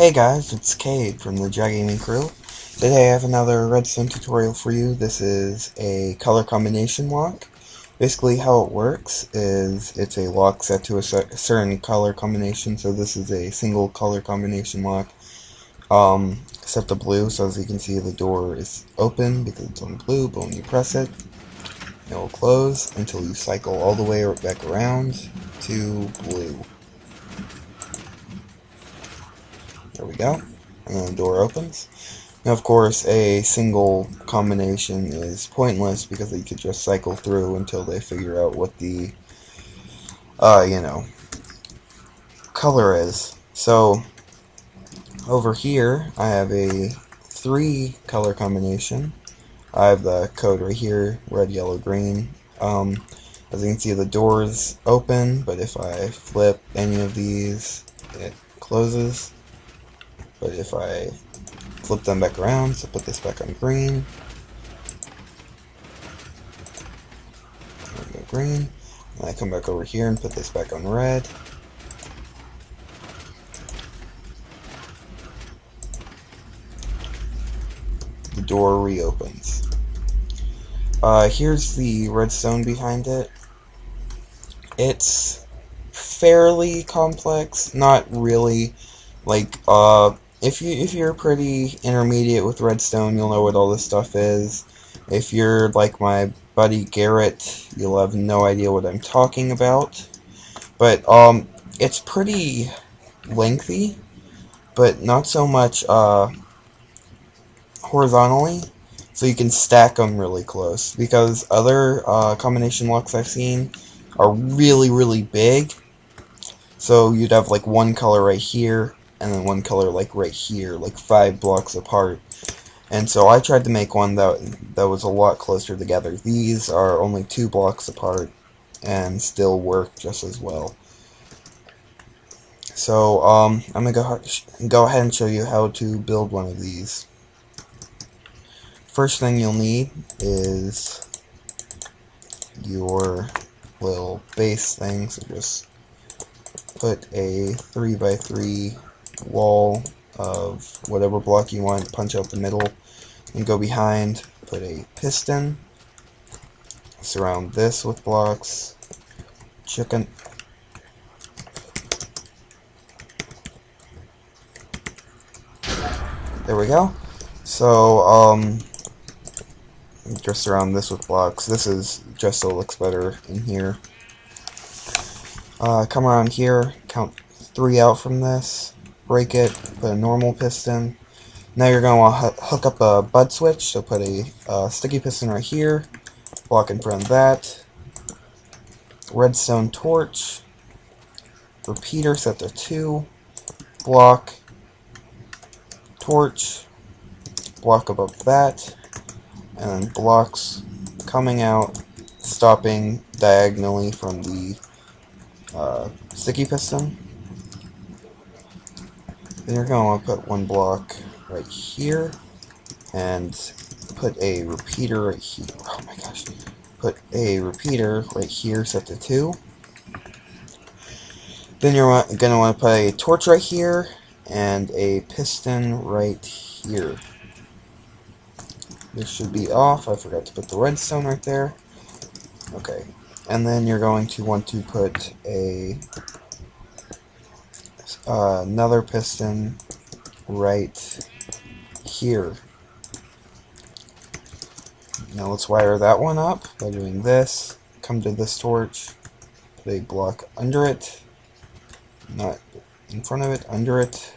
Hey guys, it's Cade from the Jai crew. Today I have another redstone tutorial for you. This is a color combination lock. Basically how it works is it's a lock set to a certain color combination, so this is a single color combination lock. Um, set to blue, so as you can see the door is open because it's on blue, but when you press it, it will close until you cycle all the way back around to blue. There we go. And door opens. Now, of course, a single combination is pointless because you could just cycle through until they figure out what the, uh, you know, color is. So, over here, I have a three color combination. I have the code right here, red, yellow, green. Um, as you can see, the doors open, but if I flip any of these, it closes. But if I flip them back around, so put this back on green. There we go, green. And I come back over here and put this back on red. The door reopens. Uh, here's the redstone behind it. It's fairly complex, not really. Like, uh, if you if you're pretty intermediate with redstone, you'll know what all this stuff is. If you're like my buddy Garrett, you'll have no idea what I'm talking about. But um, it's pretty lengthy, but not so much uh, horizontally. So you can stack them really close because other uh, combination locks I've seen are really really big. So you'd have like one color right here and then one color like right here, like five blocks apart. And so I tried to make one that that was a lot closer together. These are only two blocks apart and still work just as well. So um, I'm gonna go go ahead and show you how to build one of these. First thing you'll need is your little base thing. So just put a three by three wall of whatever block you want, punch out the middle, and go behind, put a piston, surround this with blocks, chicken, there we go. So, um, just surround this with blocks. This is just so it looks better in here. Uh, come around here, count three out from this, break it, put a normal piston. Now you're going to want to hook up a bud switch, so put a sticky piston right here, block in front of that, redstone torch, repeater set to 2, block, torch, block above that, and blocks coming out, stopping diagonally from the uh, sticky piston. Then you're going to want to put one block right here and put a repeater right here. Oh my gosh. Put a repeater right here set to 2. Then you're going to want to put a torch right here and a piston right here. This should be off. I forgot to put the redstone right there. Okay. And then you're going to want to put a uh, another piston right here. Now let's wire that one up by doing this. Come to this torch, put a block under it, not in front of it, under it.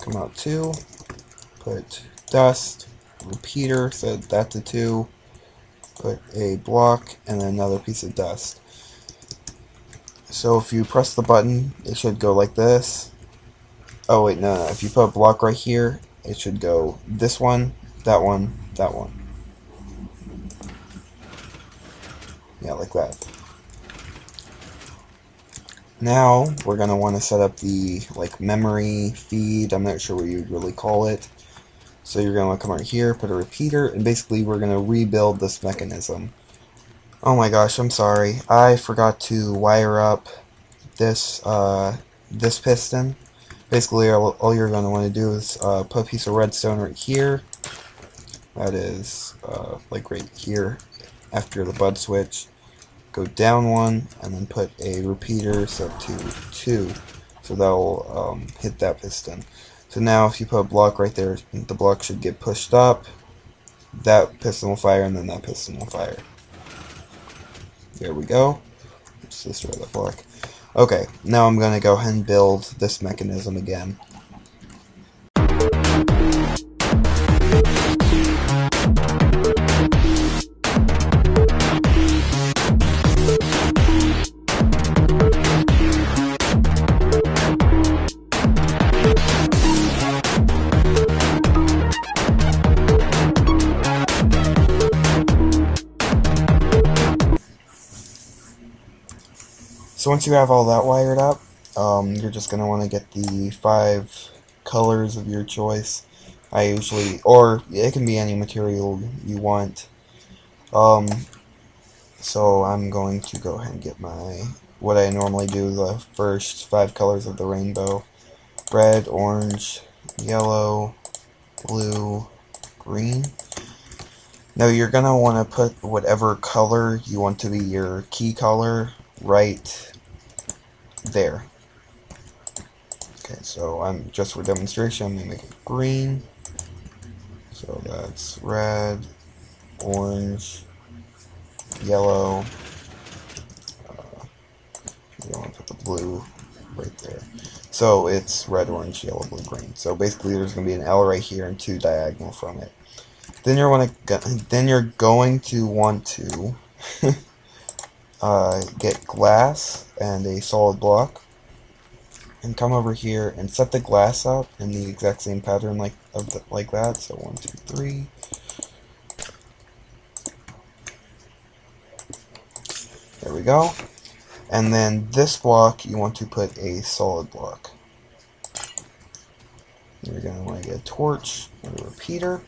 Come out two, put dust, repeater, set that to two, put a block, and another piece of dust. So if you press the button, it should go like this. Oh wait, no, no, if you put a block right here, it should go this one, that one, that one. Yeah, like that. Now, we're going to want to set up the, like, memory feed. I'm not sure what you'd really call it. So you're going to come right here, put a repeater, and basically we're going to rebuild this mechanism. Oh my gosh, I'm sorry. I forgot to wire up this uh, this piston. basically all, all you're going to want to do is uh, put a piece of redstone right here. That is uh, like right here after the bud switch. Go down one and then put a repeater set to two. So that will um, hit that piston. So now if you put a block right there, the block should get pushed up. That piston will fire and then that piston will fire. There we go. Let's destroy that block. Okay, now I'm going to go ahead and build this mechanism again. So once you have all that wired up, um, you're just going to want to get the five colors of your choice. I usually, or it can be any material you want. Um, so I'm going to go ahead and get my, what I normally do, the first five colors of the rainbow. Red, orange, yellow, blue, green. Now you're going to want to put whatever color you want to be your key color right there. Okay, so I'm just for demonstration, I'm to make it green. So that's red, orange, yellow. Uh, you want to put the blue right there. So it's red, orange, yellow, blue, green. So basically, there's going to be an L right here and two diagonal from it. Then you're want to then you're going to want to uh, get glass and a solid block and come over here and set the glass up in the exact same pattern like of the, like that. So one two three. There we go. And then this block you want to put a solid block. You're going to want to get a torch a repeater.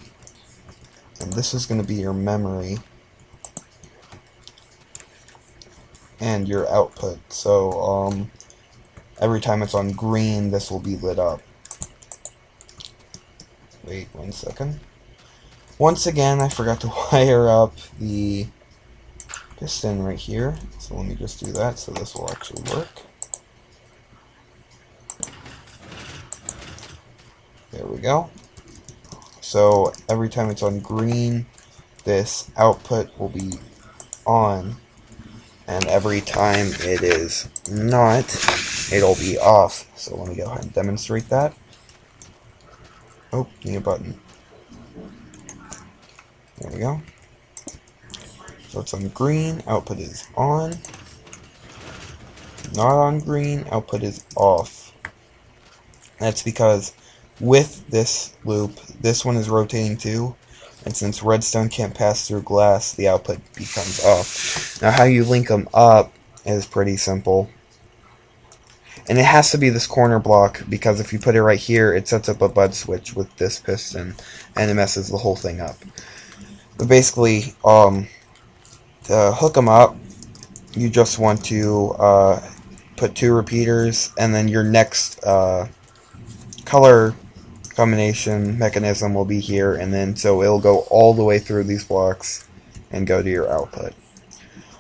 And this is going to be your memory and your output. So um, every time it's on green, this will be lit up. Wait one second. Once again, I forgot to wire up the piston right here. So let me just do that so this will actually work. There we go. So every time it's on green, this output will be on and every time it is not, it'll be off. So let me go ahead and demonstrate that. Oh, need a button. There we go. So it's on green, output is on. Not on green, output is off. That's because with this loop, this one is rotating too, and since redstone can't pass through glass, the output becomes off. Now how you link them up is pretty simple. And it has to be this corner block, because if you put it right here, it sets up a bud switch with this piston, and it messes the whole thing up. But basically, um, to hook them up, you just want to uh, put two repeaters, and then your next uh, color combination mechanism will be here, and then so it'll go all the way through these blocks and go to your output.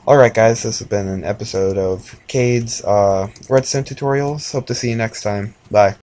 Alright guys, this has been an episode of Cade's uh, Redstone Tutorials. Hope to see you next time. Bye.